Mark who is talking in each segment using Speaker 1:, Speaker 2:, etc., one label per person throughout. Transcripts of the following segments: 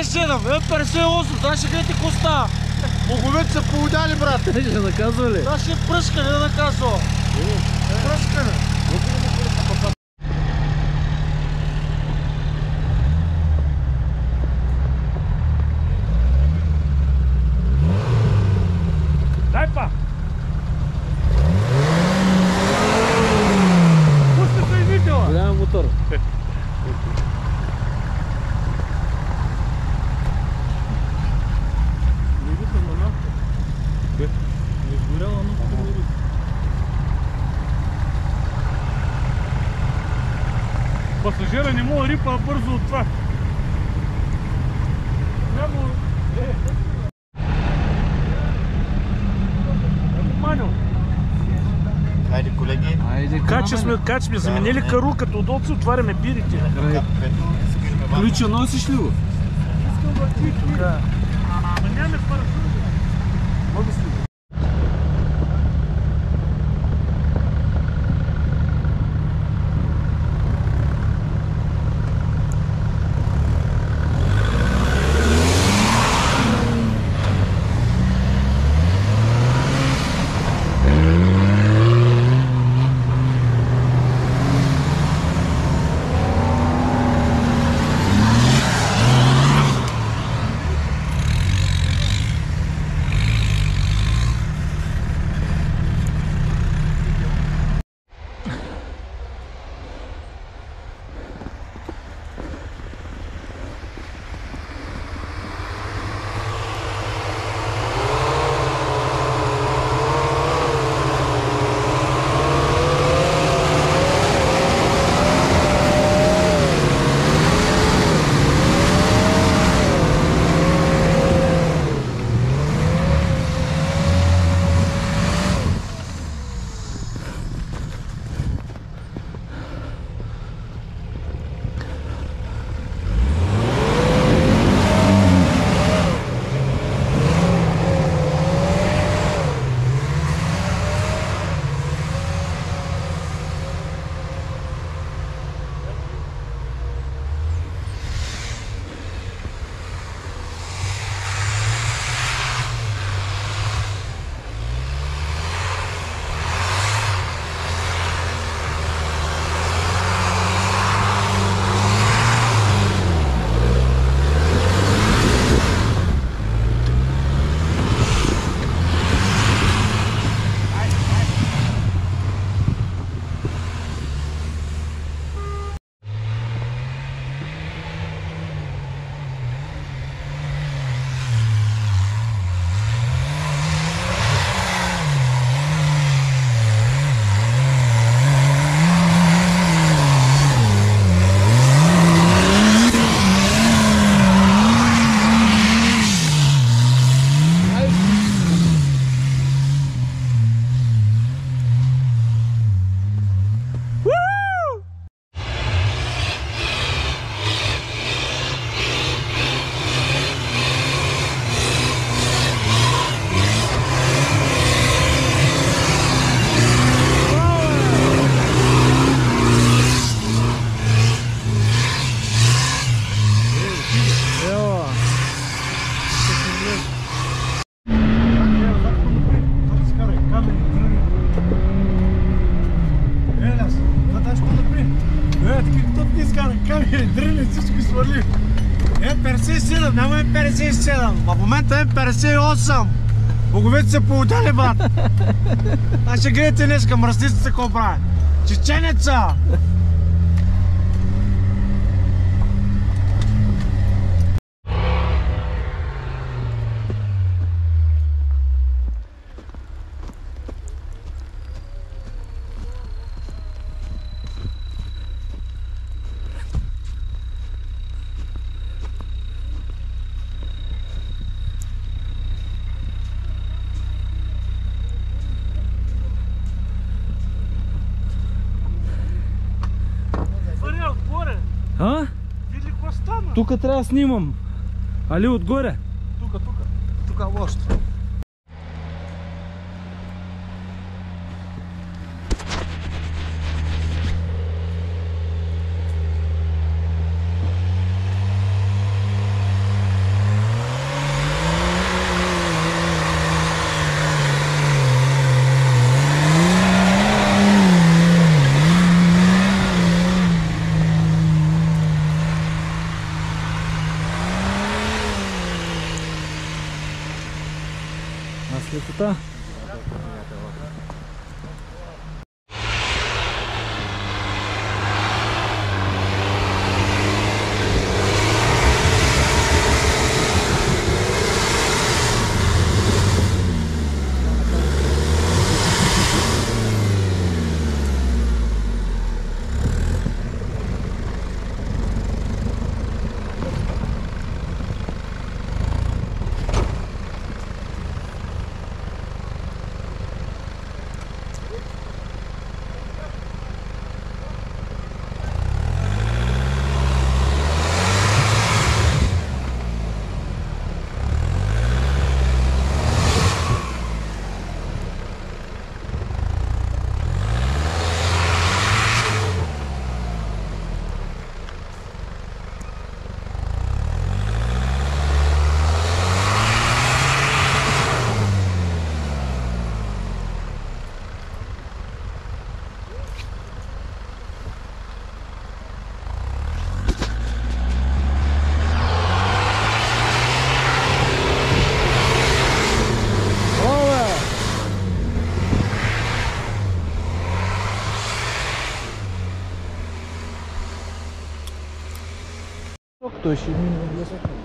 Speaker 1: 57, е 58, дай ще гледате коста. Боговете са поудяли, брат.
Speaker 2: Ще наказва ли?
Speaker 1: Това ще е пръскане, да наказва. Пръскане.
Speaker 3: че сме,
Speaker 2: така
Speaker 1: че сме заменили кару, като удобци отваряме бирите.
Speaker 2: Ключа носиш ли го? Искам да ти.
Speaker 1: Тук. Ама няма парашут. Мога си М58. Боговете се поудали, брат. А ще гледате днеска мръсницата какво прави. Чеченеца!
Speaker 2: Тука трябва снимам. Али отгоре. Toshimi.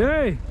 Speaker 2: Hey!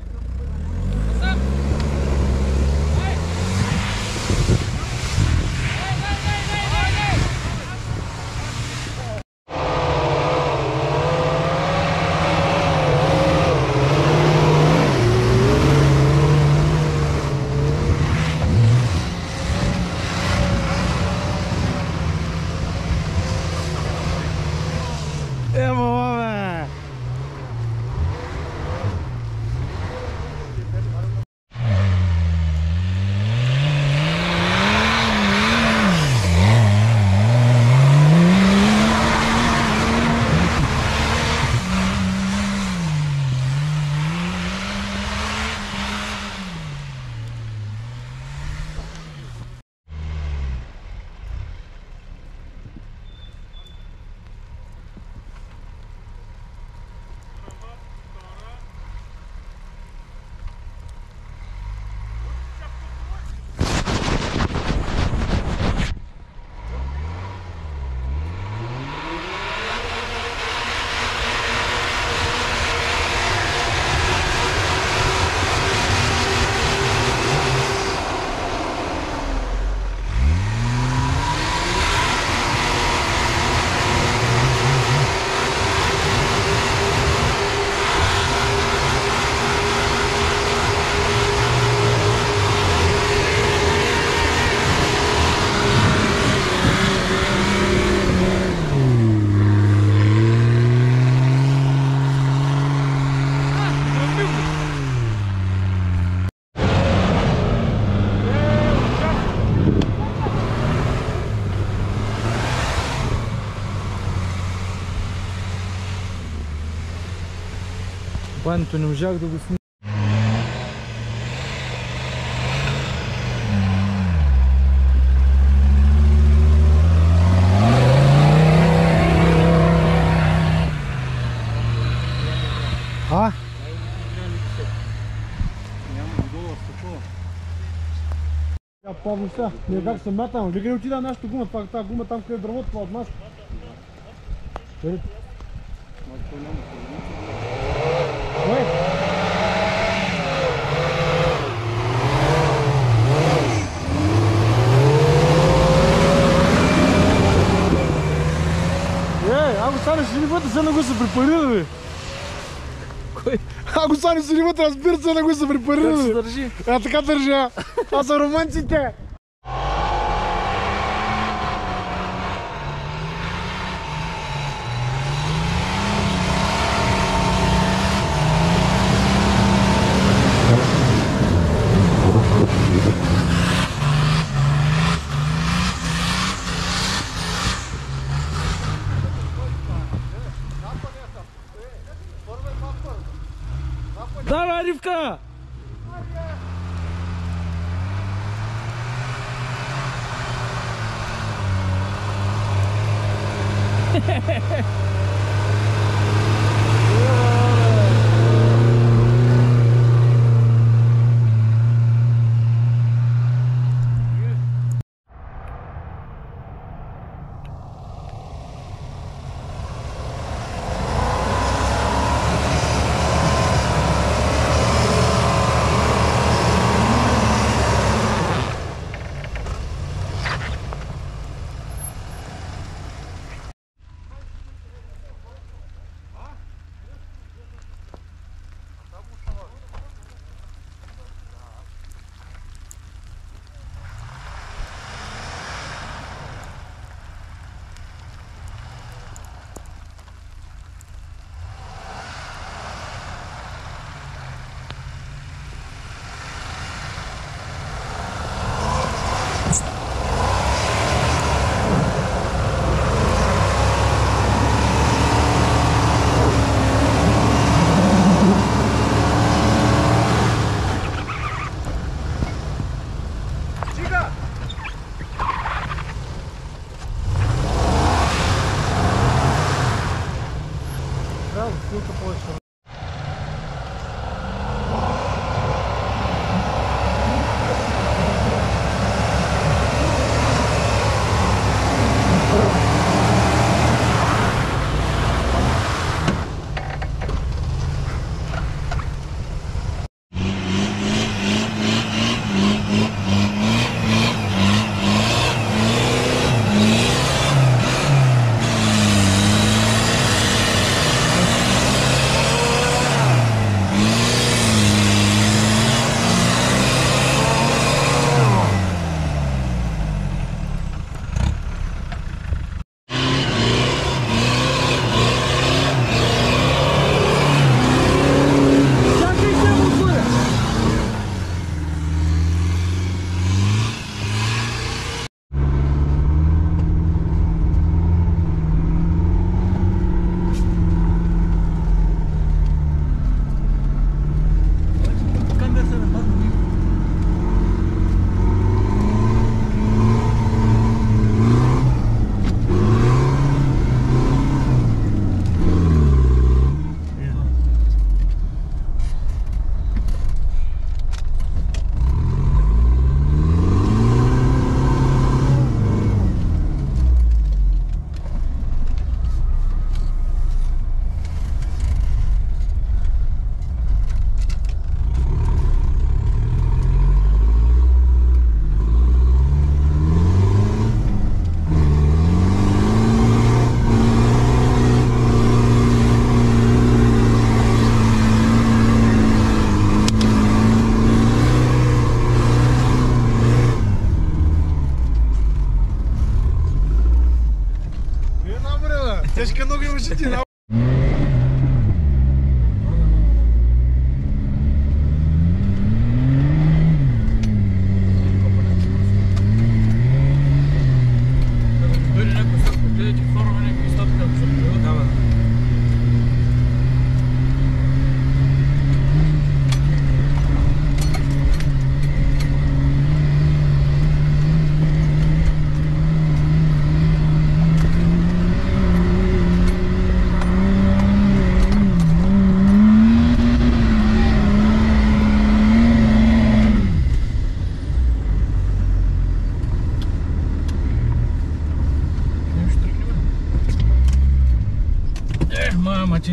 Speaker 2: Пането не можах да го снимам.
Speaker 1: А? Сега, ние как се мятаме, викай отида нашата гума, това, тази гума там къде е дървото, това от нас. Къде? Кой? Е, ако станеш ли вътре, се не го се препарира, бе.
Speaker 2: Кой?
Speaker 1: Ако станеш ли вътре, разбира се, не го се препарира,
Speaker 2: Как се държи?
Speaker 1: А така държа. Аз съм романците.
Speaker 2: fica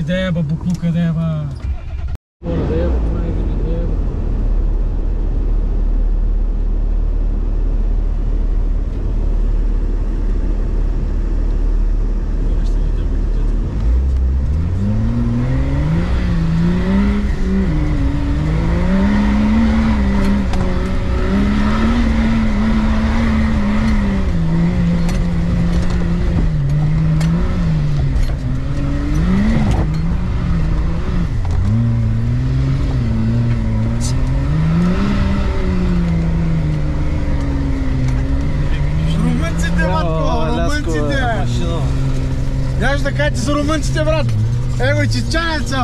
Speaker 2: Deba, Bucluca Deba. Deba.
Speaker 1: румънците! Няма да кажете за румънците, брат! Его и чечанеца!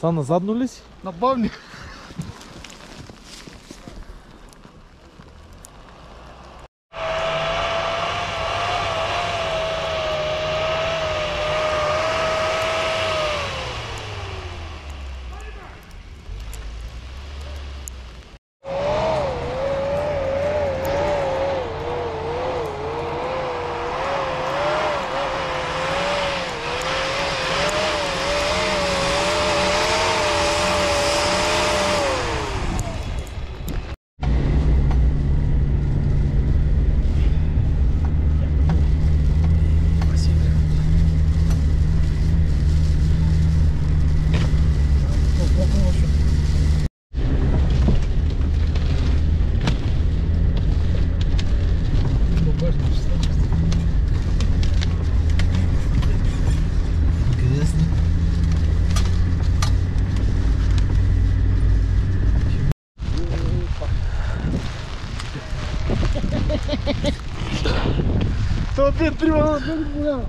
Speaker 1: Сана, заднулись? На бавник. Estou
Speaker 4: até tribando.